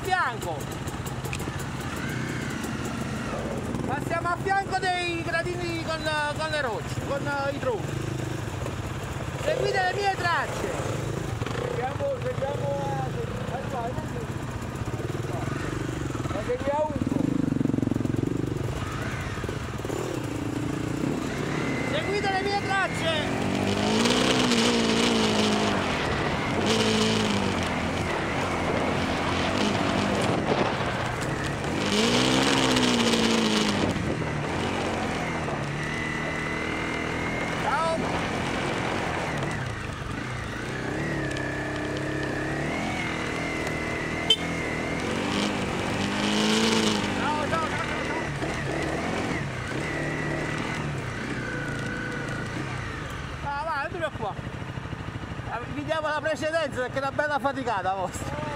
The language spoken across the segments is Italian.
fianco. Passiamo a fianco dei gradini con, con le rocce, con uh, i tronchi. Seguite le mie tracce. Seguiamo, seguiamo a... Ugo. Seguite Vi diamo la precedenza perché è una bella faticata vostra.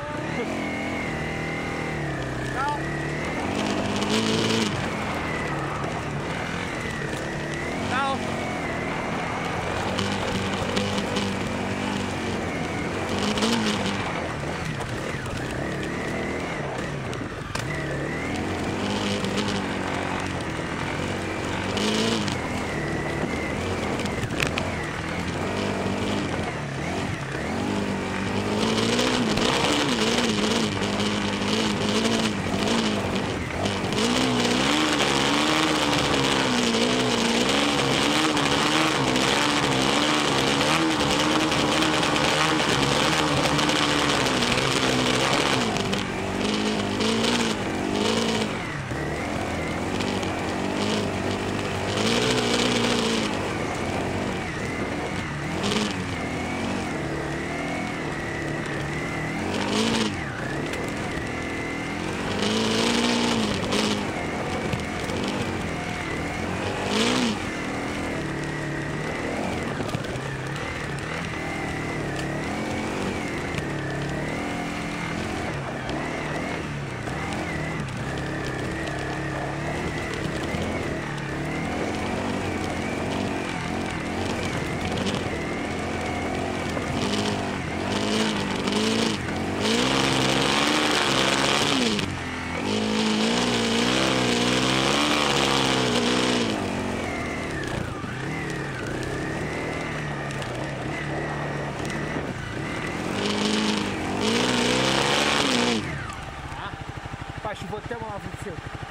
Ci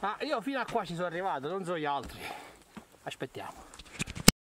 Ma io fino a qua ci sono arrivato, non so gli altri. Aspettiamo.